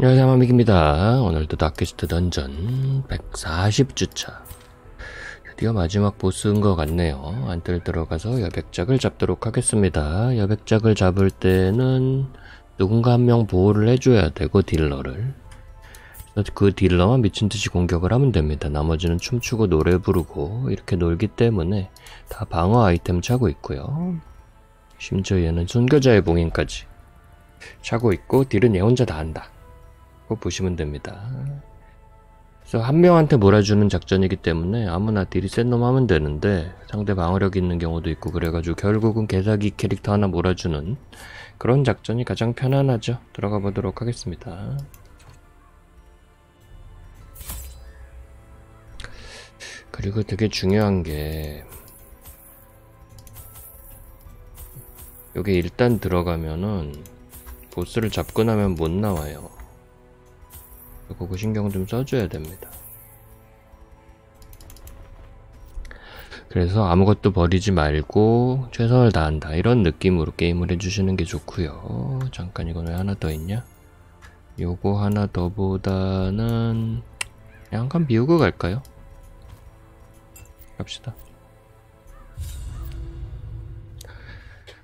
안녕하세요 마믹입니다. 오늘도 다크스트 던전 140주차. 드디어 마지막 보스인 것 같네요. 안뜰 들어가서 여백작을 잡도록 하겠습니다. 여백작을 잡을 때는 누군가 한 명 보호를 해줘야 되고 딜러를. 그 딜러만 미친듯이 공격을 하면 됩니다. 나머지는 춤추고 노래 부르고 이렇게 놀기 때문에 다 방어 아이템 차고 있고요. 심지어 얘는 순교자의 봉인까지 차고 있고 딜은 얘 혼자 다 한다 고 보시면 됩니다. 그래서 한 명한테 몰아주는 작전이기 때문에 아무나 딜이 센 놈 하면 되는데 상대 방어력 있는 경우도 있고 그래가지고 결국은 개사기 캐릭터 하나 몰아주는 그런 작전이 가장 편안하죠. 들어가 보도록 하겠습니다. 그리고 되게 중요한 게 여기 일단 들어가면은 보스를 나면 못 나와요. 그거 신경 좀 써줘야 됩니다. 그래서 아무것도 버리지 말고 최선을 다한다. 이런 느낌으로 게임을 해주시는 게 좋고요. 잠깐 왜 하나 더 있냐? 요거 하나 더 보다는 약간 비우고 갈까요? 갑시다.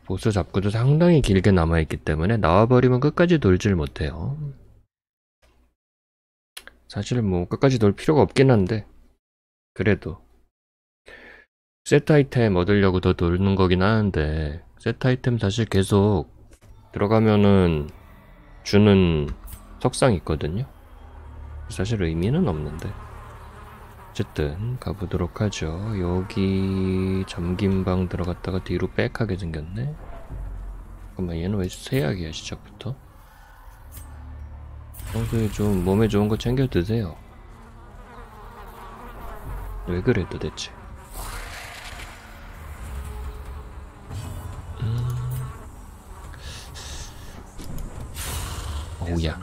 보스 잡고도 상당히 길게 남아있기 때문에 나와버리면 끝까지 돌질 못해요 사실 뭐 끝까지 놀 필요가 없긴 한데 그래도. 세트 아이템 얻으려고 더 돌는 거긴 하는데 세트 아이템 사실 계속 들어가면은 주는 석상 있거든요. 사실 의미는 없는데. 어쨌든 가보도록 하죠. 여기 잠긴 방 들어갔다가 뒤로 빽하게 생겼네. 잠깐만 얘는 왜 세약이야 시작부터 평소에 좀 몸에 좋은 거 챙겨 드세요. 왜 그래 도대체? 음... 오야.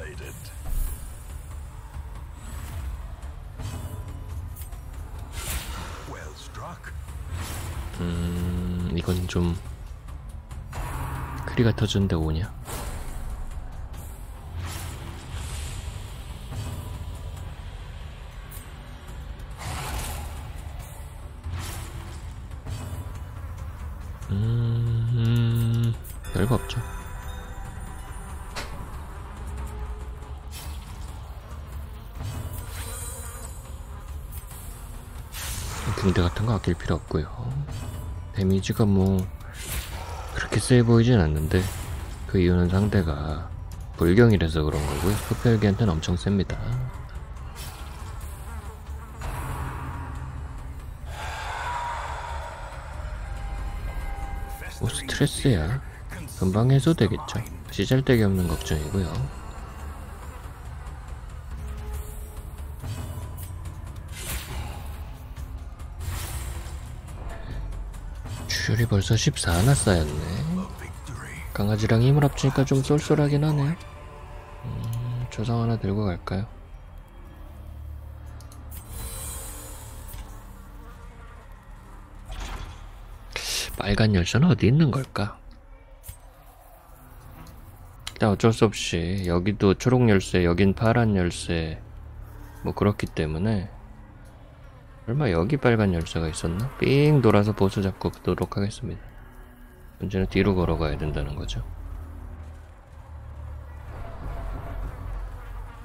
음, 이건 좀 크리가 터준데 오냐? 아낄 필요 없고요. 데미지가 뭐 그렇게 세 보이진 않는데 그 이유는 상대가 불경이라서 그런 거고요. 흡혈기한테는 엄청 셉니다. 뭐 스트레스야. 금방 해소되겠죠. 시잘데기 없는 걱정이고요. 주혈이 벌써 14나 쌓였네. 강아지랑 힘을 합치니까 좀 쏠쏠하긴 하네. 음, 조상 하나 들고 갈까요? 빨간 열쇠는 어디 있는 걸까? 일단 어쩔 수 없이 여기도 초록 열쇠 여긴 파란 열쇠 뭐 그렇기 때문에 얼마 여기 빨간 열쇠가 있었나? 삥 돌아서 보스 잡고 가도록 하겠습니다. 문제는 뒤로 걸어가야 된다는 거죠.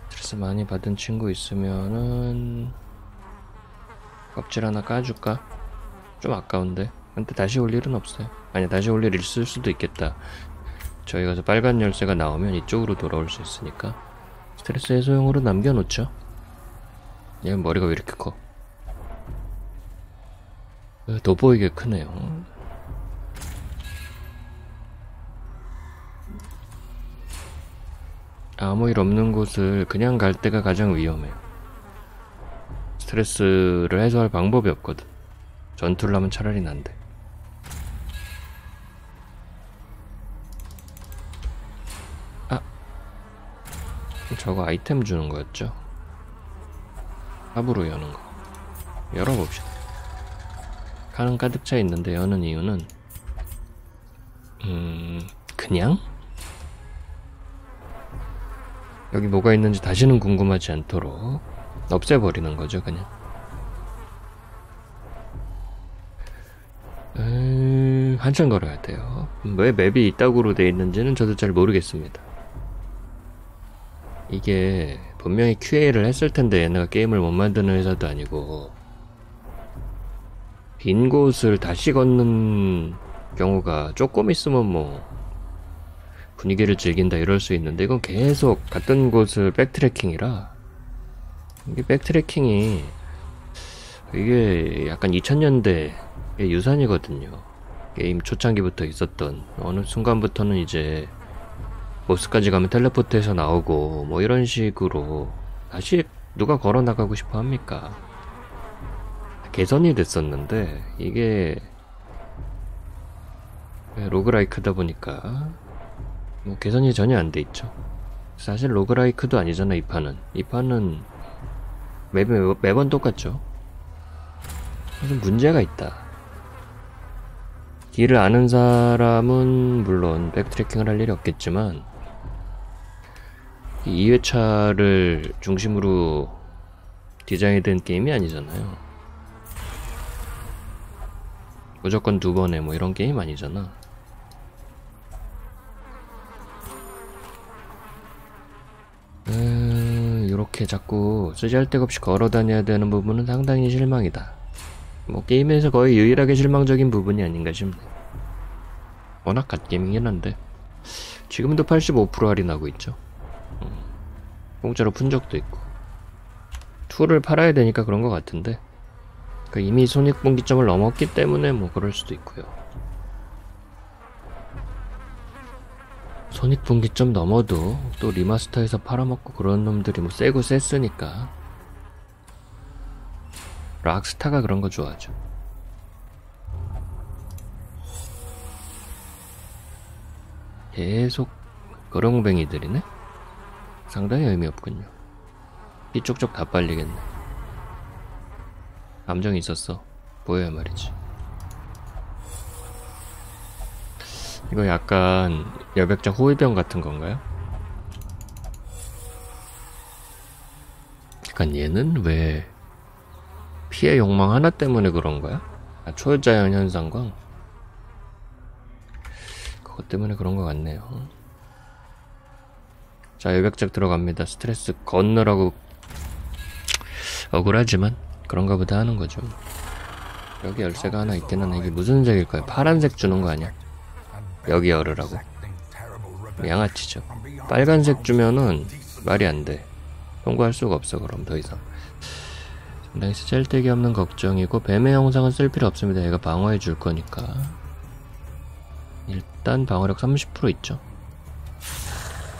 스트레스 많이 받은 친구 있으면은 껍질 하나 까줄까? 좀 아까운데? 근데 다시 올 일은 없어요. 아니 다시 올 일 있을 수도 있겠다. 저희 가서 빨간 열쇠가 나오면 이쪽으로 돌아올 수 있으니까 스트레스 해소용으로 남겨놓죠. 얘는 머리가 왜 이렇게 커 돋보이게 크네요. 아무 일 없는 곳을 그냥 갈 때가 가장 위험해요. 스트레스를 해소할 방법이 없거든. 전투를 하면 차라리 난데. 저거 아이템 주는 거였죠? 합으로 여는 거. 열어봅시다 칸은 가득 차 있는데 여는 이유는 음... 그냥? 여기 뭐가 있는지 다시는 궁금하지 않도록 없애버리는 거죠, 그냥. 음, 한참 걸어야 돼요. 왜 맵이 이따구로 돼 있는지는 저도 잘 모르겠습니다. 이게 분명히 QA를 했을 텐데 얘네가 게임을 못 만드는 회사도 아니고 빈 곳을 다시 걷는 경우가 조금 있으면 뭐 분위기를 즐긴다 이럴 수 있는데 이건 계속 갔던 곳을 백트래킹이라 이게 백트래킹이 이게 약간 2000년대 유산이거든요. 게임 초창기부터 있었던 어느 순간부터는 이제 보스까지 가면 텔레포트해서 나오고 뭐 이런 식으로 다시 누가 걸어 나가고 싶어 합니까? 개선이 됐었는데 이게 로그라이크다 보니까 뭐 개선이 전혀 안 돼 있죠. 사실 로그라이크도 아니잖아 이 판은. 이 판은 매, 매, 매번 똑같죠. 무슨 문제가 있다. 길을 아는 사람은 물론 백트래킹을 할 일이 없겠지만 이 2회차를 중심으로 디자인된 게임이 아니잖아요. 무조건 두 번에 뭐 이런 게임 아니잖아. 음, 이렇게 자꾸 쓰잘데가 없이 걸어 다녀야 되는 부분은 상당히 실망이다. 뭐 게임에서 거의 유일하게 실망적인 부분이 아닌가 싶네. 워낙 갓게임이긴 한데 지금도 85% 할인하고 있죠. 음, 공짜로 푼 적도 있고 2를 팔아야 되니까 그런 것 같은데 그 이미 손익분기점을 넘었기 때문에 뭐 그럴 수도 있고요. 손익분기점 넘어도 또 remaster에서 팔아먹고 그런 놈들이 뭐 세고 셌으니까 락스타가 그런 거 좋아하죠. 계속 거렁뱅이들이네? 상당히 의미 없군요. 피 쪽쪽 다 빨리겠네. 감정이 있었어. 보여야 말이지. 이거 약간 여백자 호위병 같은 건가요? 약간 얘는 왜 피해 욕망 하나 때문에 그런 거야? 아, 초자연 현상광? 그것 때문에 그런 것 같네요. 자, 여백작 들어갑니다. 스트레스 건너라고 억울하지만 그런가 보다 하는 거죠. 여기 열쇠가 하나 하네. 이게 무슨 색일까요? 파란색 주는 거 아니야? 여기 열으라고. 양아치죠. 빨간색 주면은 말이 안 돼. 통과할 수가 없어, 그럼 더 이상. 상당히 쓸데기 없는 걱정이고, 뱀의 영상은 쓸 필요 없습니다. 얘가 방어해 줄 거니까. 일단 방어력 30% 있죠.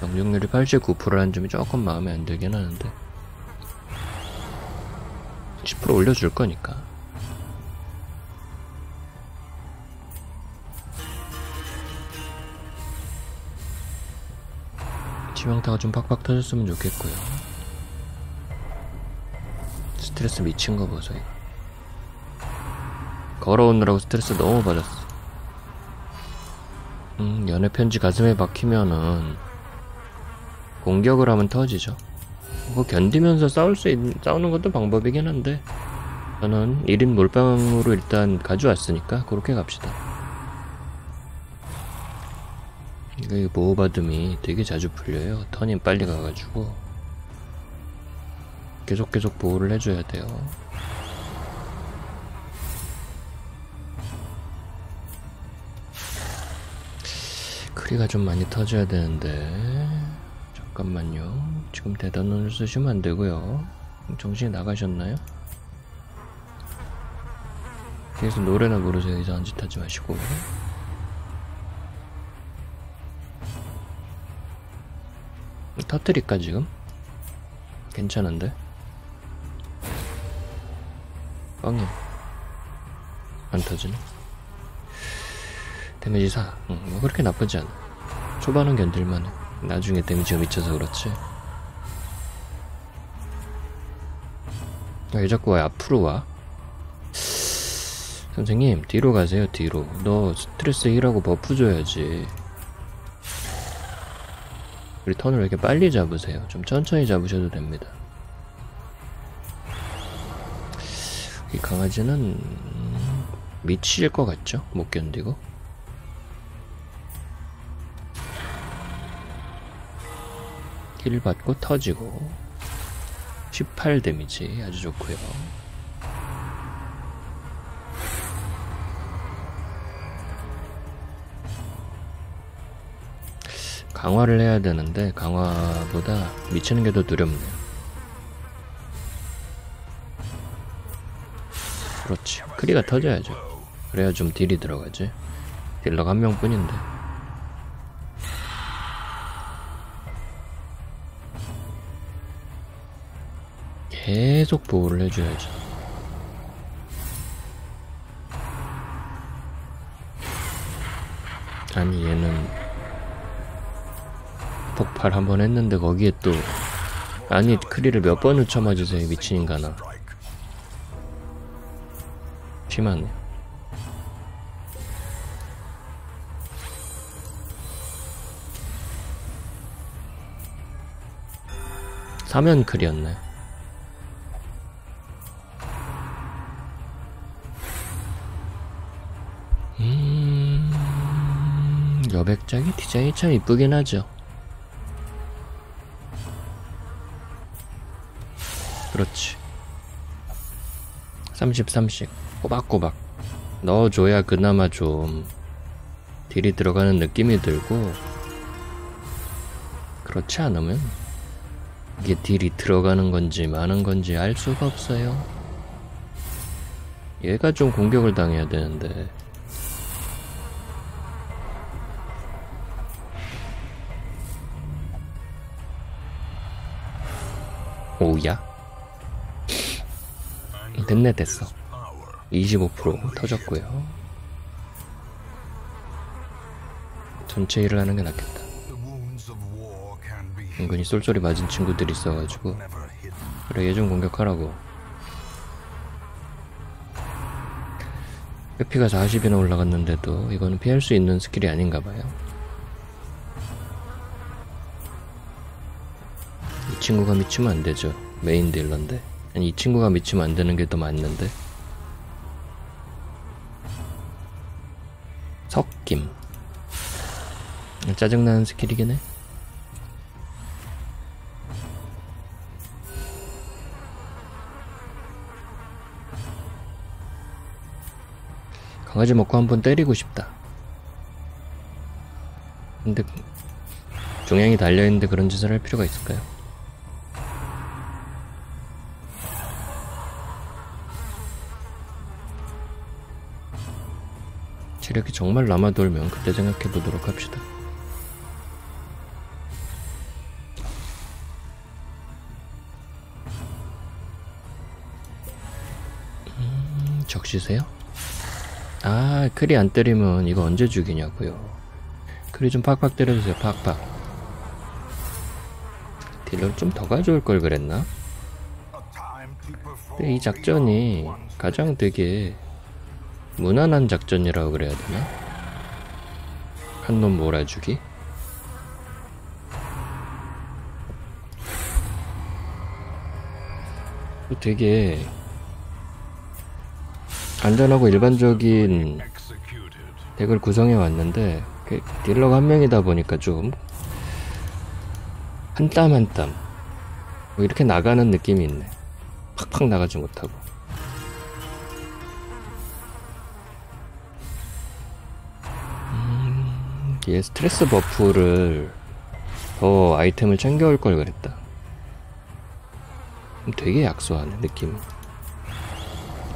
명중률이 89%라는 점이 조금 마음에 안 들긴 하는데. 10% 올려줄 거니까. 치명타가 좀 팍팍 터졌으면 좋겠고요. 스트레스 미친 거 보소, 이거. 걸어오느라고 스트레스 너무 받았어. 음, 연애 편지 가슴에 박히면은 공격을 하면 터지죠. 그거 견디면서 싸울 수 있, 싸우는 것도 방법이긴 한데 저는 1인 몰빵으로 일단 가져왔으니까 그렇게 갑시다. 이거 보호받음이 되게 자주 풀려요. 턴이 빨리 가가지고 계속 계속 보호를 해줘야 돼요. 크리가 좀 많이 터져야 되는데 잠깐만요. 지금 대단원을 쓰시면 안 되고요. 정신이 나가셨나요? 계속 노래나 부르세요. 이상한 짓 하지 마시고. 터트릴까 지금? 괜찮은데? 뻥이 안 터지네 데미지 4 응, 뭐 그렇게 나쁘지 않아 초반은 견딜만해 나중에 데미지가 미쳐서 그렇지 왜 자꾸 왜 앞으로 와? 선생님 뒤로 가세요 뒤로 너 스트레스 heal하고 buff 줘야지 우리 턴을 왜 이렇게 빨리 잡으세요? 좀 천천히 잡으셔도 됩니다. 이 강아지는 미칠 것 같죠? 못 견디고. 힐 받고 터지고 18 데미지 아주 좋고요. 강화를 해야 되는데 강화보다 미치는 게 더 두렵네요. 그렇지. 크리가 터져야죠. 그래야 좀 딜이 들어가지. 딜러가 한 명뿐인데. 계속 보호를 해줘야죠. 아니 얘는 폭발 한 번 했는데 거기에 또 아니 크리를 몇 번을 쳐맞으세요 미친 인간아. 심하네. 사면 크리였네. 음 여백작이 디자인이 참 이쁘긴 하죠. 그렇지. 30, 30 꼬박꼬박 넣어줘야 그나마 좀 딜이 들어가는 느낌이 들고 그렇지 않으면 이게 딜이 들어가는 건지 마는 건지 알 수가 없어요. 얘가 좀 공격을 당해야 되는데 오야? 됐네 됐어. 25% 터졌고요. 전체 heal을 하는 게 낫겠다. 은근히 쏠쏠이 맞은 친구들이 있어가지고. 그래 얘 좀 공격하라고. 회피가 40이나 올라갔는데도 이거는 피할 수 있는 스킬이 아닌가봐요 친구가 미치면 안 되죠. 메인 딜러인데. 아니 이 친구가 미치면 안 되는 게 더 맞는데. 섞임 짜증나는 스킬이긴 해. 강아지 먹고 한번 때리고 싶다. 근데 종양이 달려있는데 그런 짓을 할 필요가 있을까요? 체력이 정말 남아돌면 그때 생각해 보도록 합시다. 음, 적시세요? 아, 크리 안 때리면 이거 언제 죽이냐고요. 크리 좀 팍팍 때려주세요, 팍팍. 딜러를 좀 더 가져올 걸 그랬나? 근데 이 작전이 가장 되게 무난한 작전이라고 그래야 되나? 한 놈 몰아주기? 되게 안전하고 일반적인 덱을 구성해 왔는데 그 딜러가 한 명이다 보니까 좀 한 땀 한땀 뭐 이렇게 나가는 느낌이 있네 팍팍 나가지 못하고 얘 스트레스 buff를 더 아이템을 챙겨올 걸 그랬다. 되게 약소하네 느낌.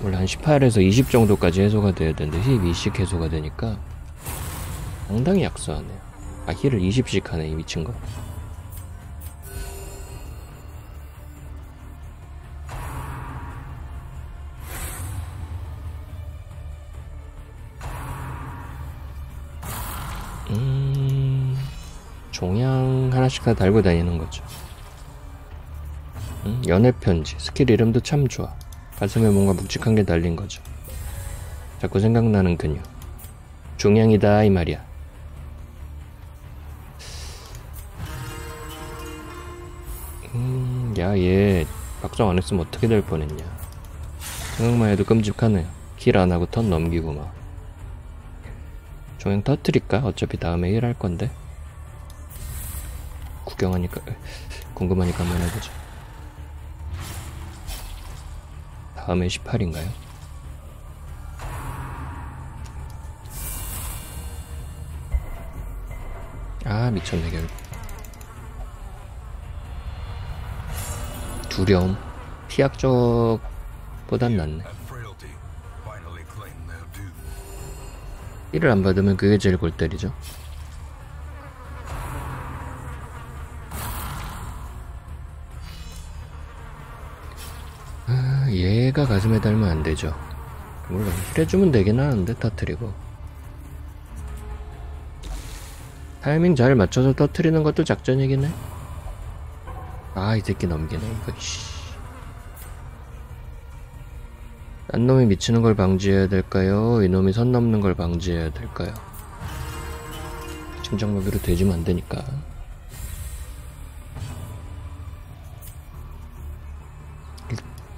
원래 한 18에서 20 정도까지 해소가 돼야 되는데 힐 20씩 해소가 되니까 상당히 약소하네요. 아 힐을 20씩 하네 이 미친 거. 하나씩 다 달고 다니는 거죠. 음, 연애 편지 스킬 이름도 참 좋아. 가슴에 뭔가 묵직한 게 달린 거죠. 자꾸 생각나는 그녀. 종양이다 이 말이야. 음, 야, 얘 박정 안 했으면 어떻게 될 뻔했냐. 생각만 해도 끔찍하네요. 킬안 하고 턴 넘기고 막. 종양 터트릴까? 어차피 다음에 일할 건데. 구경하니까, 궁금하니까 한번 해보자. 다음에 18인가요? 아, 미쳤네, 결국. 두려움. 피약 쪽보단 낫네. and frailty finally claim their due. 일을 안 받으면 그게 제일 골 때리죠. 얘가 가슴에 달면 안 되죠. 물론 힐해주면 되긴 하는데 터트리고 타이밍 잘 맞춰서 터트리는 것도 작전이긴 해. 아, 이 새끼 넘기네, 이거, 씨. 딴 놈이 미치는 걸 방지해야 될까요? 이놈이 선 넘는 걸 방지해야 될까요? 심장마비로 되지면 안 되니까.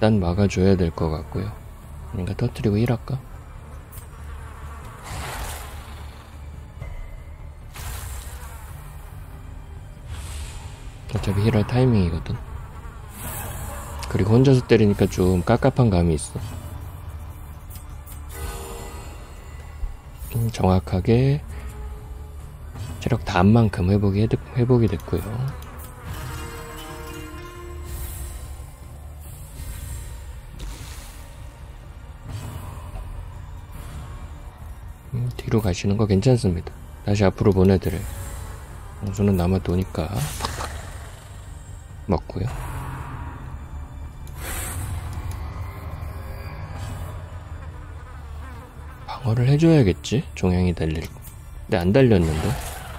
일단 막아줘야 될 것 같고요. 그러니까 터트리고 일할까? 어차피 힐할 타이밍이거든. 그리고 혼자서 때리니까 좀 깝깝한 감이 있어. 음, 정확하게 체력 다한 만큼 회복이, 해- 회복이 됐고요. 뒤로 가시는 거 괜찮습니다. 다시 앞으로 보내드려요. 공수는 남아 도니까 팍팍 먹고요. 방어를 해줘야겠지? 종양이 달릴. 근데 안 달렸는데?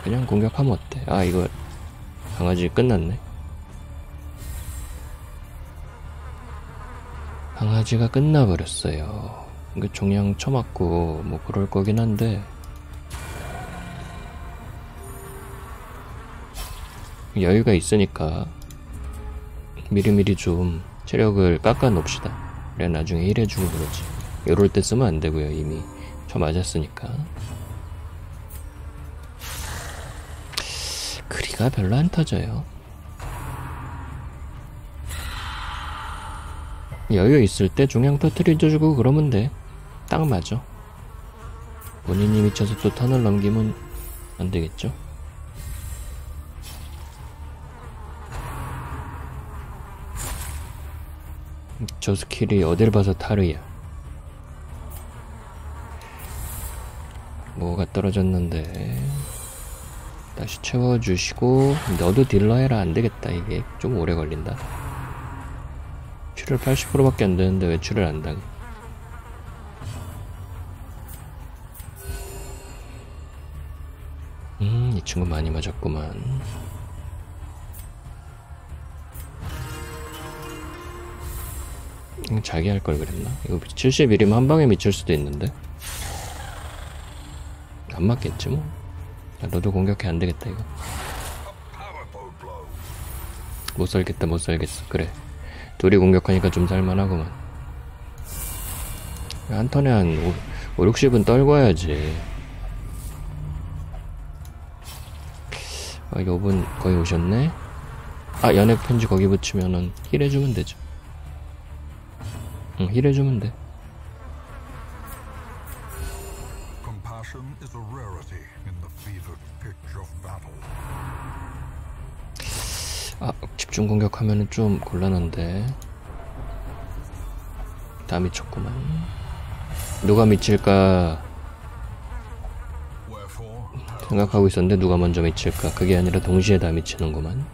그냥 공격하면 어때? 아, 이거 강아지 끝났네. 강아지가 끝나버렸어요. 이거 종양 쳐맞고 뭐 그럴 거긴 한데 여유가 있으니까 미리미리 좀 체력을 깎아 놓읍시다. 그래 나중에 일해주고 그러지. 이럴 때 쓰면 안 되고요. 이미 저 맞았으니까. 그리가 별로 안 터져요. 여유 있을 때 중량 터트려주고 그러면 돼. 딱 맞아. 본인이 미쳐서 또 턴을 넘기면 안 되겠죠? 저 스킬이 어딜 봐서 타르야. 뭐가 떨어졌는데. 다시 채워주시고, 너도 딜러 해라. 안 되겠다. 이게 좀 오래 걸린다. 출혈 80%밖에 안 되는데 왜 출혈 안 당해? 친구 많이 맞았구만. 이거 자기 할 걸 그랬나? 이거 71이면 한 방에 미칠 수도 있는데. 안 맞겠지 뭐. 야, 너도 공격해 안 되겠다 이거. 못 살겠다 못 살겠어. 그래. 둘이 공격하니까 좀 살만하구만. 한 턴에 한 5, 60은 떨궈야지. 아, 요분 거의 오셨네? 아, 연애 편지 거기 붙이면은 heal 해주면 되죠. 응, heal 해주면 돼. Pitch of battle. 아, 집중 공격하면은 좀 곤란한데. 다 미쳤구만. 누가 미칠까 생각하고 있었는데 누가 먼저 미칠까? 그게 아니라 동시에 다 미치는구만.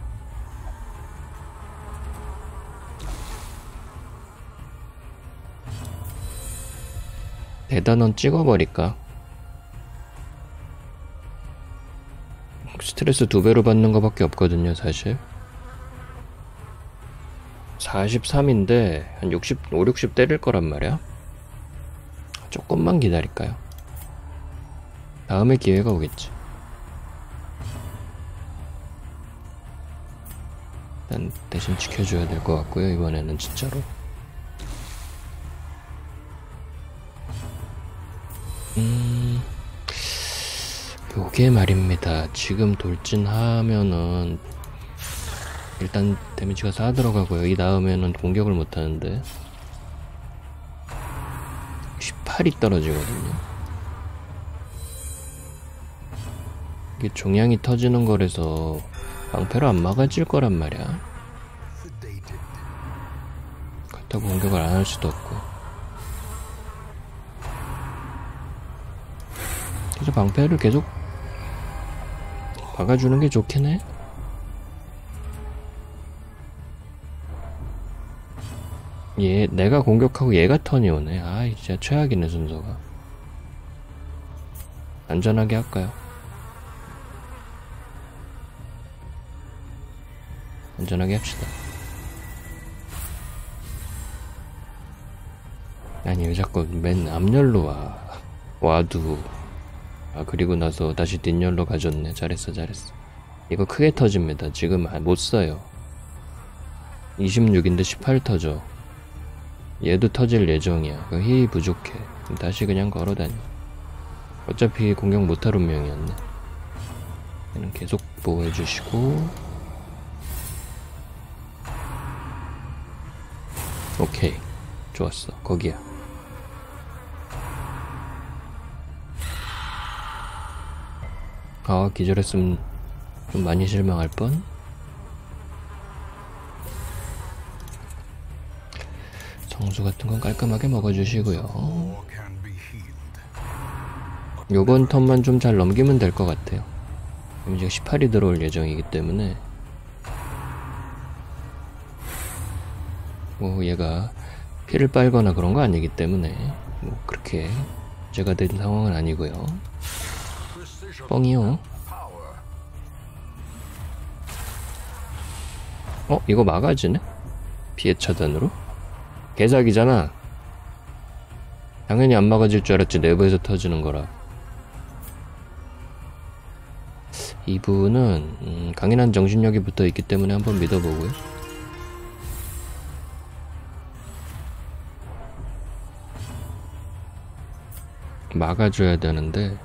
대단원 찍어버릴까? 스트레스 두 배로 받는 것밖에 없거든요, 사실. 43인데 한 60, 5, 60 때릴 거란 말이야. 조금만 기다릴까요? 다음에 기회가 오겠지. 일단 대신 지켜줘야 될 것 같고요. 이번에는 진짜로. 음 요게 말입니다. 지금 돌진하면은 일단 데미지가 쌓아 들어가고요. 이 다음에는 공격을 못하는데 18이 떨어지거든요. 이게 종양이 터지는 거라서 방패로 안 막아질 거란 말이야. 그렇다고 공격을 안 할 수도 없고 그래서 방패를 계속 막아주는 게 좋긴 해 얘, 내가 공격하고 얘가 턴이 오네. 아이, 진짜 최악이네, 순서가. 안전하게 할까요? 안전하게 합시다. 아니, 왜 자꾸 맨 앞열로 와. 와도. 아, 그리고 나서 다시 뒷열로 가졌네. 잘했어, 잘했어. 이거 크게 터집니다. 지금 아, 못 써요. 26인데 18 터져. 얘도 터질 예정이야. 그 힘이 부족해. 다시 그냥 걸어다녀. 어차피 공격 못할 운명이었네. 얘는 계속 보호해주시고. 좋았어. 거기야. 아, 기절했으면 좀 많이 실망할 뻔? 정수 같은 건 깔끔하게 먹어주시고요. 요번 턴만 좀 잘 넘기면 될 것 같아요. 이제 18이 들어올 예정이기 때문에 뭐 얘가 피를 빨거나 그런 거 아니기 때문에 뭐 그렇게 제가 된 상황은 아니고요. 뻥이요. 어? 이거 막아지네? 피해 차단으로? 개사기잖아. 당연히 안 막아질 줄 알았지 내부에서 터지는 거라. 이분은 음, 강인한 정신력이 붙어 있기 때문에 한번 믿어보고요. 막아줘야 되는데.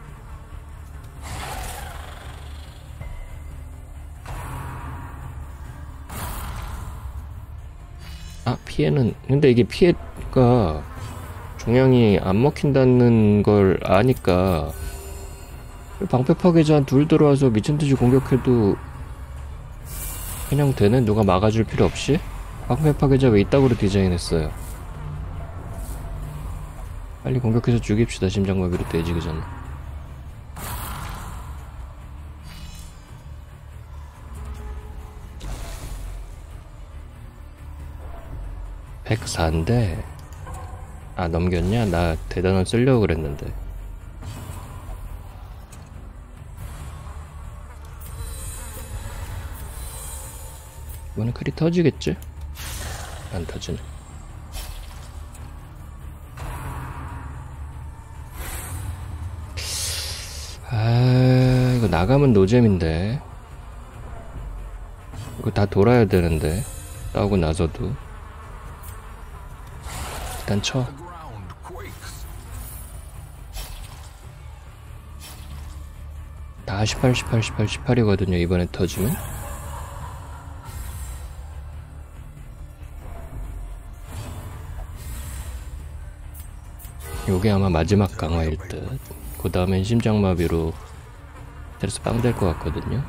아 피해는 근데 이게 피해가 종양이 안 먹힌다는 걸 아니까 방패 파괴자 둘 들어와서 미친듯이 공격해도 그냥 되네? 누가 막아줄 필요 없이? 방패 파괴자 왜 이따구로 디자인했어요 빨리 공격해서 죽입시다 심장마비로 돼지기 전에 백사인데 아 넘겼냐? 나 대단원 쓰려고 그랬는데 이번엔 크리 터지겠지? 안 터지네 나가면 노잼인데 이거 다 돌아야 되는데 싸우고 나서도 일단 쳐. 다 18, 18, 18, 18이거든요. 이번에 터지면. 요게 아마 마지막 강화일 듯. 그 다음엔 심장마비로 스트레스 빵될 것 같거든요.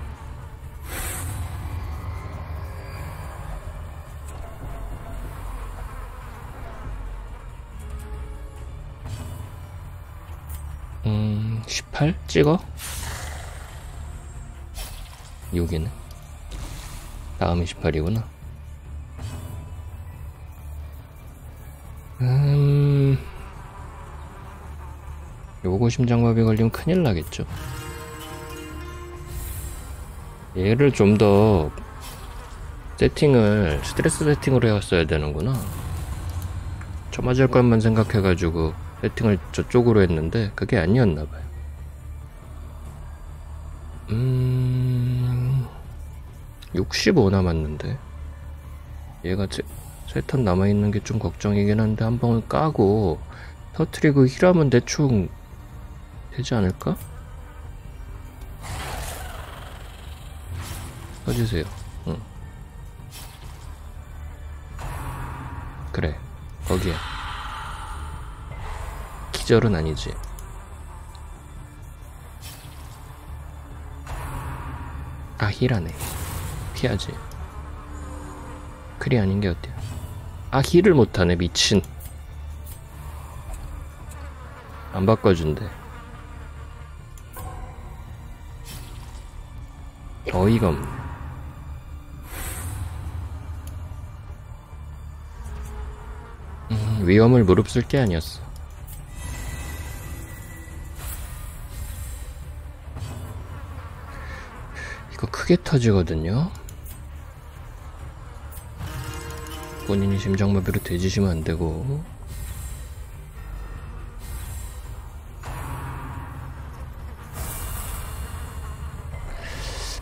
음, 18? 찍어? 여기는 다음이 18이구나 음 요거 심장마비 걸리면 큰일 나겠죠 얘를 좀 더 세팅을 스트레스 세팅으로 해왔어야 되는구나 저 맞을 것만 생각해가지고 세팅을 저쪽으로 했는데 그게 아니었나봐요 음... 65 남았는데 얘가 세턴 남아있는 게 좀 걱정이긴 한데 한 번 까고 터트리고 힐하면 대충 되지 않을까? 써주세요. 응. 그래, 거기에. 기절은 아니지. 아, 힐하네. 피하지. 클이 아닌 게 어때요? 아, 힐을 못하네, 미친. 안 바꿔준대. 어이가 없네. 위험을 무릅쓸 게 아니었어. 이거 크게 터지거든요. 본인이 심장마비로 돼지시면 안 되고.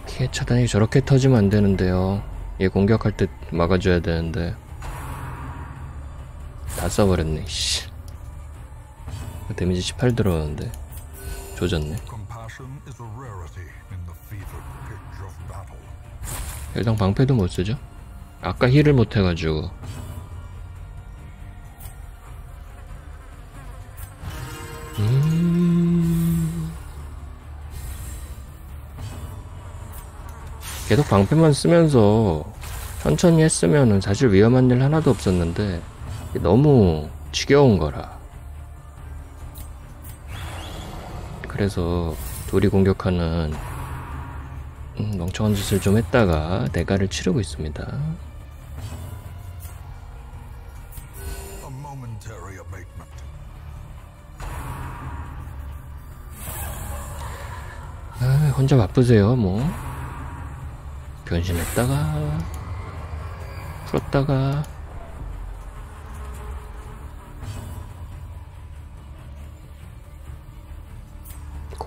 피해 차단이 저렇게 터지면 안 되는데요. 얘 공격할 때 막아줘야 되는데. 다 써버렸네, 씨. 데미지 18 들어오는데. 조졌네. 일단 방패도 못 쓰죠? 아까 힐을 못 해가지고. 음... 계속 방패만 쓰면서 천천히 했으면은 사실 위험한 일 하나도 없었는데 너무 지겨운 거라. 그래서 둘이 공격하는 음, 멍청한 짓을 좀 했다가 대가를 치르고 있습니다. 아, 혼자 바쁘세요, 뭐. 변신했다가, 풀었다가.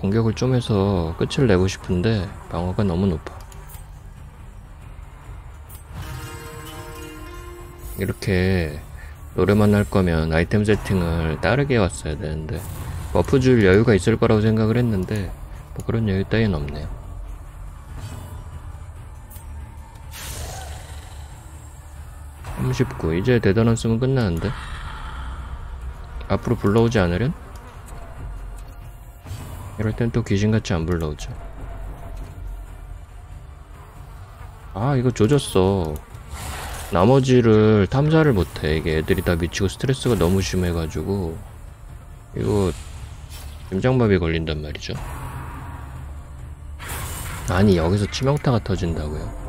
공격을 좀 해서 끝을 내고 싶은데, 방어가 너무 높아. 이렇게 노래만 할 거면 아이템 세팅을 다르게 왔어야 되는데, buff 줄 여유가 있을 거라고 생각을 했는데, 뭐 그런 여유 따위는 없네요. (39) 이제 대단한 쓰면 끝나는데 앞으로 불러오지 않으련? 이럴 땐 또 귀신같이 안 불러오죠. 아 이거 조졌어. 나머지를 탐사를 못해. 이게 애들이 다 미치고 스트레스가 너무 심해가지고. 이거 심장마비 걸린단 말이죠. 아니 여기서 치명타가 터진다고요.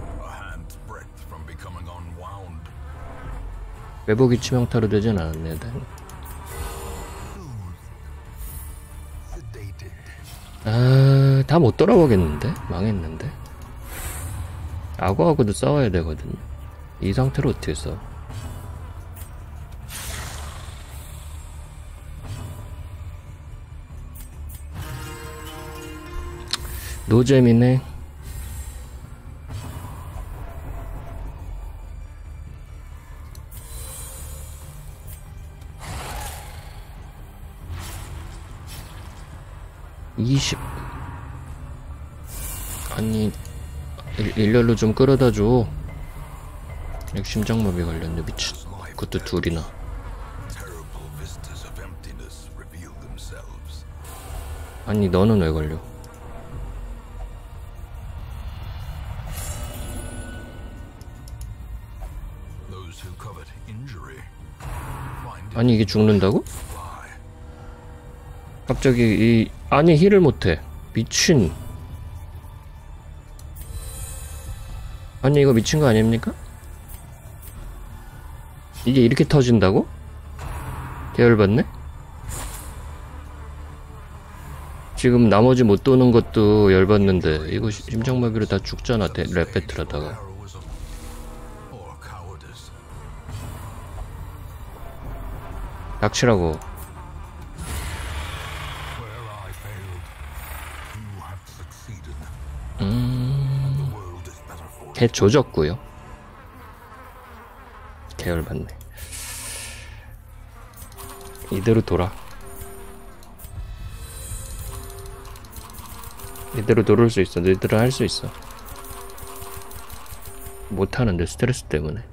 빼복이 치명타로 되진 않았네 다행 Sedated. 아, 다 못 돌아보겠는데? 망했는데? 악어하고도 싸워야 되거든요. 이 상태로 어떻게 싸워? 노잼이네. 아니 일, 일렬로 좀 끌어다 줘. 여기 심장마비 걸렸네 미친. 그것도 둘이나. 아니 너는 왜 걸려? 아니 이게 죽는다고? 갑자기 이 아니 힐을 못해. 미친. 아니 이거 미친 거 아닙니까? 이게 이렇게 터진다고? 계열받네? 지금 나머지 못 도는 것도 열받는데 이거 시- 심장마비로 다 죽잖아 대- 랩 배틀 하다가 Heroism or cowardice. 닥치라고 개 조졌고요 계열 받네. 이대로 돌아. 이대로 돌을 수 있어. 너희들은 할 수 있어. 못하는데 스트레스 때문에.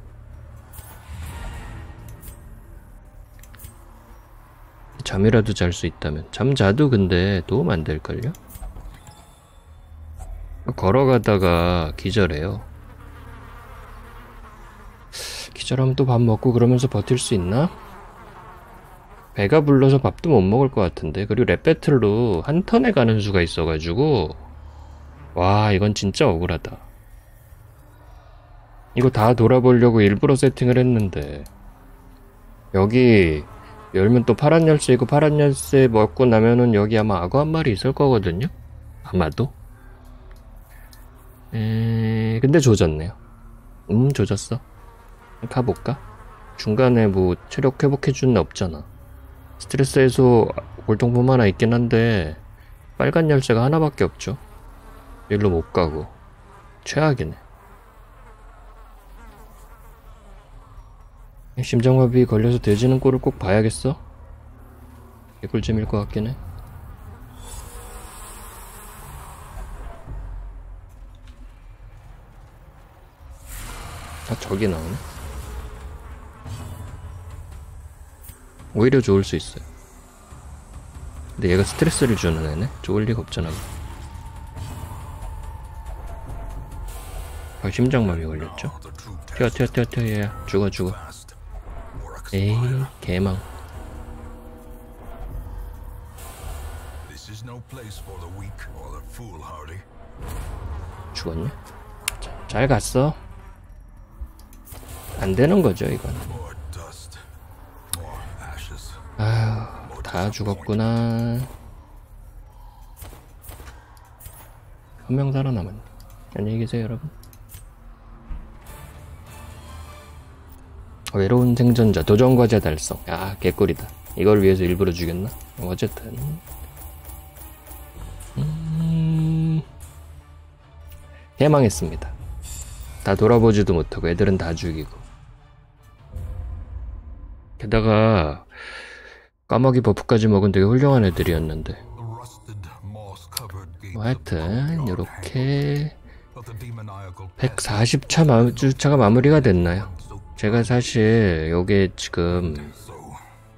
잠이라도 잘 수 있다면 잠 자도 근데 도움 안 될걸요? 걸어가다가 기절해요. 기절하면 또 밥 먹고 그러면서 버틸 수 있나? 배가 불러서 밥도 못 먹을 것 같은데 그리고 랩 배틀로 한 턴에 가는 수가 있어가지고 와 이건 진짜 억울하다. 이거 다 돌아보려고 일부러 세팅을 했는데 여기 열면 또 파란 열쇠 이고 파란 열쇠 먹고 나면은 여기 아마 악어 한 마리 있을 거거든요? 아마도? 에... 근데 조졌네요. 음 조졌어. 가볼까? 중간에 뭐 체력 회복해주는 애 없잖아. 스트레스 해소 골동품 하나 있긴 한데 빨간 열쇠가 하나밖에 없죠. 일로 못 가고 최악이네. 심장마비 걸려서 돼지는 꼴을 꼭 봐야겠어? 개꿀잼일 것 같긴 해. 아, 저기 나오네. 오히려 좋을 수 있어요. 근데 얘가 스트레스를 주는 애네? 좋을 리가 없잖아. 아, 심장마비 걸렸죠? 튀어, 튀어, 튀어, 튀어, 얘야. 죽어, 죽어. 에이, 개망. 죽었냐? 자, 잘 갔어. 안 되는 거죠, 이건. 아휴, 다 죽었구나. 한 명 살아남았네. 안녕히 계세요, 여러분. 외로운 생존자, 도전과제 달성. 야, 개꿀이다. 이걸 위해서 일부러 죽였나? 어쨌든. 음... 해망했습니다. 다 돌아보지도 못하고 애들은 다 죽이고. 게다가 까마귀 버프까지 먹은 되게 훌륭한 애들이었는데 뭐 하여튼 demoniacal 140차 마, 주차가 마무리가 됐나요? 제가 사실 요게 지금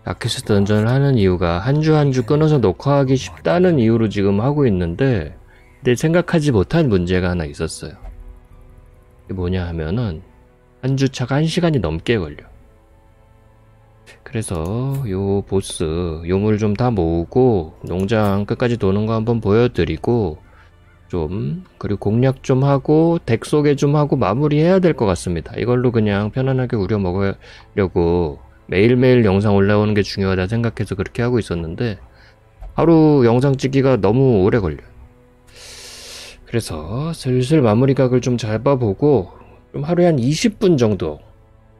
아키스 던전을 하는 이유가 한 주 한 주 끊어서 녹화하기 쉽다는 이유로 지금 하고 있는데 근데 생각하지 못한 문제가 하나 있었어요. 뭐냐 하면은 한 주차가 한 시간이 넘게 걸려. 그래서 요 보스 요물 좀 다 모으고 농장 끝까지 도는 거 한번 보여드리고 좀 그리고 공략 좀 하고 덱 소개 좀 하고 마무리해야 될 것 같습니다. 이걸로 그냥 편안하게 우려 먹으려고 매일매일 영상 올라오는 게 중요하다 생각해서 그렇게 하고 있었는데 하루 영상 찍기가 너무 오래 걸려요. 그래서 슬슬 마무리 각을 좀 잡아보고 좀 하루에 한 20분 정도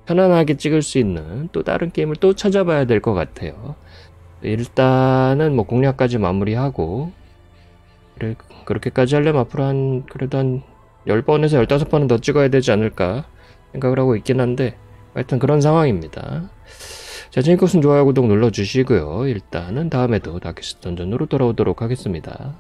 편안하게 찍을 수 있는 또 다른 게임을 또 찾아봐야 될 것 같아요. 일단은 뭐 공략까지 마무리하고 그래, 그렇게까지 하려면 앞으로 한 그래도 한 10번에서 15번은 더 찍어야 되지 않을까 생각을 하고 있긴 한데 하여튼 그런 상황입니다. 자, 재밌었으면 좋아요, 구독 눌러주시고요. 일단은 다음에도 다키스 던전으로 돌아오도록 하겠습니다.